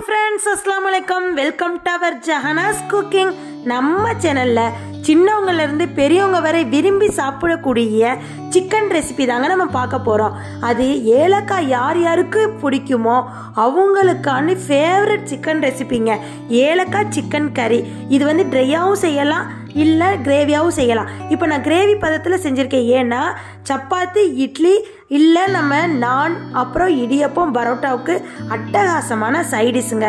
Hi friends அஸ்லாம் வலைக்கம் welcome to our Jahanas cooking நம்ம சேனலில் சின்னவங்கலேருந்து பெரியவங்க வரை விரும்பி சாப்பிடக்கூடிய சிக்கன் ரெசிபி தாங்க நம்ம பார்க்க போகிறோம் அது ஏலக்காய் யார் யாருக்கு பிடிக்குமோ அவங்களுக்கான ஃபேவரட் சிக்கன் ரெசிபிங்க ஏலக்காய் சிக்கன் கறி இது வந்து ட்ரையாகவும் செய்யலாம் இல்லை கிரேவியாகவும் செய்யலாம். இப்போ நான் கிரேவி பதத்தில் செஞ்சுருக்கேன். ஏன்னா சப்பாத்தி இட்லி இல்லை நம்ம நான் அப்புறம் இடியப்பம் பரோட்டாவுக்கு அட்டகாசமான சைடிஷுங்க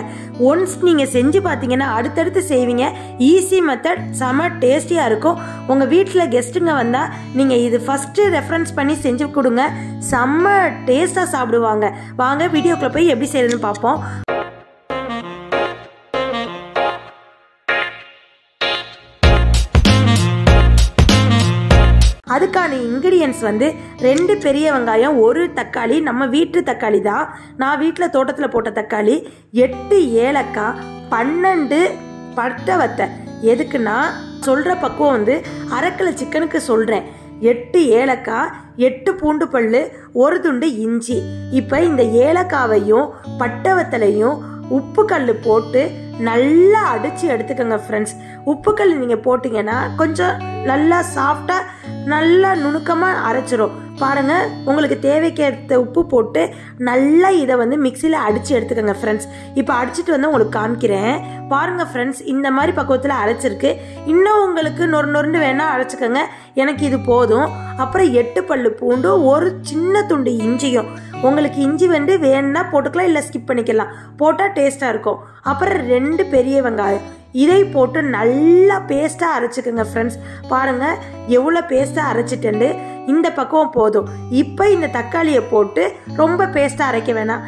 ஒன்ஸ் நீங்கள் செஞ்சு பார்த்தீங்கன்னா அடுத்தடுத்து செய்வீங்க. ஈஸி மெத்தட் செம டேஸ்டியாக இருக்கும். உங்கள் வீட்டில் கெஸ்ட்டுங்க வந்தால் நீங்கள் இது ஃபஸ்ட்டு ரெஃபரன்ஸ் பண்ணி செஞ்சு கொடுங்க. செம்ம டேஸ்ட்டாக சாப்பிடுவாங்க. வாங்க வீடியோக்குள்ளே போய் எப்படி செய்யறதுன்னு பார்ப்போம் அதுக்கான இன்க்ரீடியன்ஸ் வந்து ரெண்டு பெரிய வெங்காயம் ஒரு தக்காளி நம்ம வீட்டு தக்காளி தான். நான் வீட்டில் தோட்டத்தில் போட்ட தக்காளி எட்டு ஏலக்காய் பன்னெண்டு பட்டை வத்தை எதுக்குன்னா சொல்கிற பக்குவம் வந்து அரைக்கலை சிக்கனுக்கு சொல்கிறேன் எட்டு ஏலக்காய் எட்டு பூண்டு பல்லு ஒரு துண்டு இஞ்சி. இப்போ இந்த ஏலக்காவையும் பட்டவத்தலையும் உப்பு கல் போட்டு நல்லா அடித்து எடுத்துக்கோங்க ஃப்ரெண்ட்ஸ் உப்பு கல் நீங்கள் போட்டிங்கன்னா கொஞ்சம் நல்லா சாஃப்டாக நல்லா நுணுக்கமாக அரைச்சிரும். பாருங்க உங்களுக்கு தேவைக்கேற்ற உப்பு போட்டு நல்லா இதை வந்து மிக்சியில் அடித்து எடுத்துக்கோங்க ஃப்ரெண்ட்ஸ் இப்போ அடிச்சுட்டு வந்து உங்களுக்கு காமிக்கிறேன். பாருங்க ஃப்ரெண்ட்ஸ் இந்த மாதிரி பக்குவத்தில் அரைச்சிருக்கு. இன்னும் உங்களுக்கு நொறு நொறுண்டு வேணால் அரைச்சிக்கோங்க. எனக்கு இது போதும். அப்புறம் எட்டு பல்லு பூண்டும் ஒரு சின்ன துண்டு இஞ்சியும். உங்களுக்கு இஞ்சி வந்து வேணும்னா போட்டுக்கலாம் இல்லை ஸ்கிப் பண்ணிக்கலாம். போட்டால் டேஸ்ட்டாக இருக்கும். அப்புறம் ரெண்டு பெரிய வெங்காயம். இதை போட்டு நல்லா பேஸ்ட்டாக அரைச்சிக்கோங்க ஃப்ரெண்ட்ஸ் பாருங்கள் எவ்வளோ பேஸ்ட்டாக அரைச்சிட்டு இந்த பக்கம் போதும். இப்போ இந்த தக்காளியை போட்டு ரொம்ப பேஸ்ட்டாக அரைக்க வேணாம்.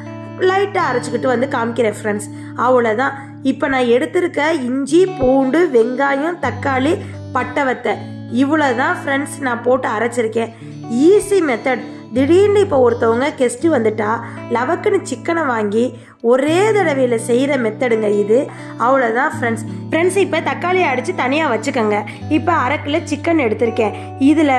லைட்டாக அரைச்சிக்கிட்டு வந்து காமிக்கிறேன் ஃப்ரெண்ட்ஸ் அவ்வளோதான் இப்போ நான் எடுத்திருக்க இஞ்சி பூண்டு வெங்காயம் தக்காளி பட்டை இவ்வளோ இவ்வளோதான் ஃப்ரெண்ட்ஸ் நான் போட்டு அரைச்சிருக்கேன். ஈஸி மெத்தட் திடீர்னு இப்போ ஒருத்தவங்க கெஸ்ட்டு வந்துட்டா லவக்குன்னு சிக்கனை வாங்கி ஒரே தடவையில் செய்கிற மெத்தடுங்க இது. அவ்வளோதான் ஃப்ரெண்ட்ஸ் ஃப்ரெண்ட்ஸ் இப்போ தக்காளியை அடித்து தனியாக வச்சுக்கோங்க. இப்போ அரை கிலோ சிக்கன் எடுத்திருக்கேன். இதில்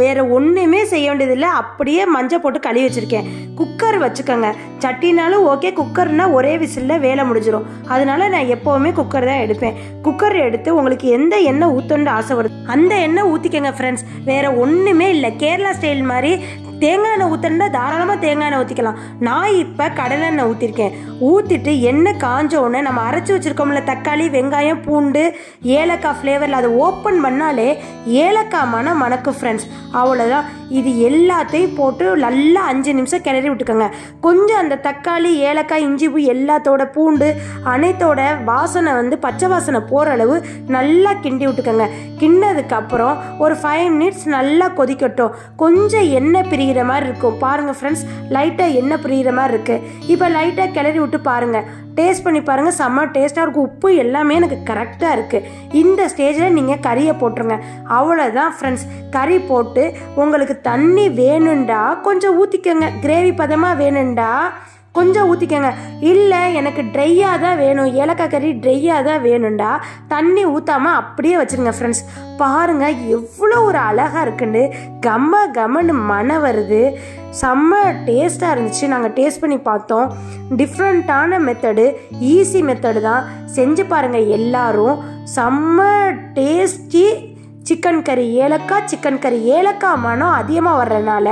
வேறு ஒன்றுமே செய்ய வேண்டியதில்லை. அப்படியே மஞ்சள் போட்டு கழுவி வச்சுருக்கேன். குக்கர் வச்சுக்கோங்க. சட்டினாலும் ஓகே குக்கர்னால் ஒரே விசிலில் வேலை முடிஞ்சிடும் அதனால நான் எப்போவுமே குக்கர் தான் எடுப்பேன். குக்கர் எடுத்து உங்களுக்கு எந்த எண்ணெய் ஊற்றணுன்னு ஆசை வருது? அந்த எண்ணெய் ஊற்றிக்கங்க ஃப்ரெண்ட்ஸ் வேறு ஒன்றுமே இல்லை. கேரளா ஸ்டைல் மாதிரி தேங்காய் எண்ணெய் ஊற்றணுன்னா தாராளமாக தேங்காய் எண்ணெய் ஊற்றிக்கலாம் நான் இப்போ கடலெண்ணெய் ஊற்றிருக்கேன் ஊற்றிட்டு எண்ணெய் காஞ்ச உடனே நம்ம அரைச்சி வச்சுருக்கோம்ல தக்காளி வெங்காயம் பூண்டு ஏலக்காய் ஃப்ளேவரில் அதை ஓப்பன் பண்ணாலே ஏலக்காய் மனம் மணக்கும் ஃப்ரெண்ட்ஸ் அவ்வளோதான் இது எல்லாத்தையும் போட்டு நல்லா அஞ்சு நிமிஷம் கிளறி விட்டுக்கோங்க. கொஞ்சம் அந்த தக்காளி ஏலக்காய் இஞ்சி பூ எல்லாத்தோட பூண்டு அனைத்தோட வாசனை வந்து பச்சை வாசனை போகிற அளவு நல்லா கிண்டி விட்டுக்கோங்க. கிண்டதுக்கப்புறம் ஒரு ஃபைவ் மினிட்ஸ் நல்லா கொதிக்கட்டும். கொஞ்சம் எண்ணெய் புரிகிற மாதிரி இருக்கும். பாருங்கள் ஃப்ரெண்ட்ஸ் லைட்டாக எண்ணெய் பிரிகிற மாதிரி இருக்குது இப்போ லைட்டாக கிளறி விட்டு பாருங்கள் டேஸ்ட் பண்ணி பாருங்கள் செம்ம டேஸ்ட்டாக இருக்கும். உப்பு எல்லாமே எனக்கு கரெக்டாக இருக்குது இந்த ஸ்டேஜில் நீங்கள் கறியை போட்டுருங்க. அவ்வளோதான் ஃப்ரெண்ட்ஸ் கறி போட்டு உங்களுக்கு தண்ணி வேணுண்டா கொஞ்சம் ஊற்றிக்கோங்க கிரேவி பதமாக வேணுண்டா கொஞ்சம் ஊற்றிக்கோங்க இல்லை எனக்கு ட்ரையாக தான் வேணும். ஏலக்காய் கறி ட்ரையாக தான் வேணும்டா. தண்ணி ஊற்றாமல் அப்படியே வச்சுருங்க ஃப்ரெண்ட்ஸ் பாருங்கள் எவ்வளோ ஒரு அழகாக இருக்குன்னு. கம்ம கம்மன்னு மன வருது. செம்ம டேஸ்ட்டாக இருந்துச்சு. நாங்கள் டேஸ்ட் பண்ணி பார்த்தோம். டிஃப்ரெண்ட்டான மெத்தடு ஈஸி மெத்தடு தான். செஞ்சு பாருங்கள் எல்லோரும். செம்ம டேஸ்டி சிக்கன் கறி ஏலக்காய் சிக்கன் கறி ஏலக்காய் மனம் அதிகமாக வர்றதுனால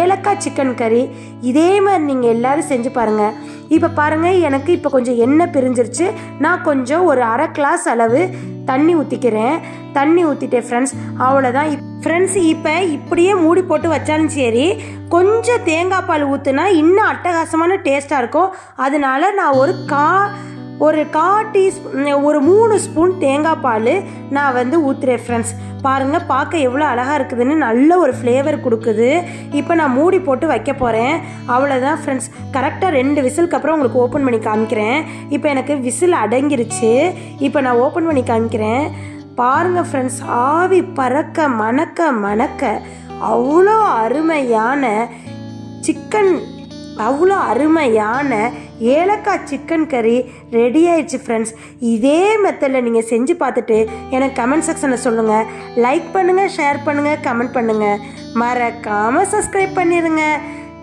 ஏலக்காய் சிக்கன் கறி இதே மாதிரி நீங்கள் எல்லோரும் செஞ்சு பாருங்கள் இப்போ பாருங்கள் எனக்கு இப்போ கொஞ்சம் எண்ணெய் பிரிஞ்சிருச்சு. நான் கொஞ்சம் ஒரு அரை கிளாஸ் அளவு தண்ணி ஊற்றிக்கிறேன் தண்ணி ஊற்றிட்டேன் ஃப்ரெண்ட்ஸ் அவ்வளோதான் ஃப்ரெண்ட்ஸ் இப்போ இப்படியே மூடி போட்டு வச்சாலும் சரி கொஞ்சம் தேங்காய் பால் ஊற்றுனா இன்னும் அட்டகாசமான டேஸ்ட்டாக இருக்கும். அதனால நான் ஒரு கா ஒரு கா டீஸ்பூன் ஒரு மூணு ஸ்பூன் தேங்காய் பால் நான் வந்து ஊற்றுறேன் ஃப்ரெண்ட்ஸ் பாருங்கள் பார்க்க எவ்வளோ அழகாக இருக்குதுன்னு நல்ல ஒரு ஃப்ளேவர் கொடுக்குது. இப்போ நான் மூடி போட்டு வைக்க போகிறேன் அவ்வளோதான் ஃப்ரெண்ட்ஸ் கரெக்டாக ரெண்டு விசிலுக்கு அப்புறம் உங்களுக்கு ஓப்பன் பண்ணி காமிக்கிறேன். இப்போ எனக்கு விசில் அடங்கிருச்சு. இப்போ நான் ஓப்பன் பண்ணி காமிக்கிறேன். பாருங்கள் ஃப்ரெண்ட்ஸ் ஆவி பறக்க மணக்க மணக்க. அவ்வளோ அருமையான சிக்கன் அவ்வளோ அருமையான ஏலக்காய் சிக்கன் கறி ரெடி ஆயிடுச்சு ஃப்ரெண்ட்ஸ் இதே மெத்தடில் நீங்கள் செஞ்சு பார்த்துட்டு எனக்கு கமெண்ட் செக்ஷனில் சொல்லுங்கள் லைக் பண்ணுங்கள் ஷேர் பண்ணுங்கள் கமெண்ட் பண்ணுங்கள் மறக்காமல் சப்ஸ்கிரைப் பண்ணிடுங்க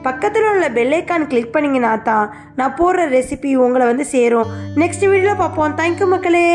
பக்கத்தில் உள்ள பெல்லைக்கான் கிளிக் பண்ணிங்கன்னா தான் நான் போடுற ரெசிபி உங்களை வந்து சேரும். நெக்ஸ்ட் வீடியோவில் பார்ப்போம். தேங்க்யூ மக்களே.